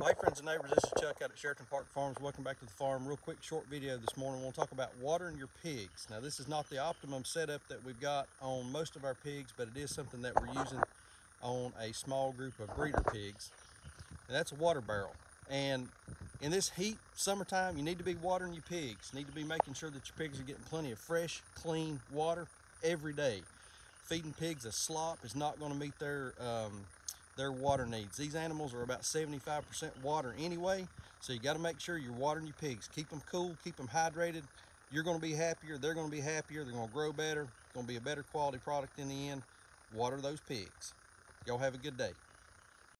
Hey friends and neighbors, this is Chuck out at Sheraton Park Farms. Welcome back to the farm. Real quick short video this morning. We'll talk about watering your pigs. Now this is not the optimum setup that we've got on most of our pigs, but it is something that we're using on a small group of breeder pigs. And that's a water barrel. And in this heat, summertime, you need to be watering your pigs. You need to be making sure that your pigs are getting plenty of fresh, clean water every day. Feeding pigs a slop is not going to meet their um, their water needs. These animals are about 75% water anyway, so you got to make sure you're watering your pigs. Keep them cool, keep them hydrated. You're going to be happier, they're going to be happier, they're going to grow better, to be a better quality product in the end. Water those pigs. Y'all have a good day.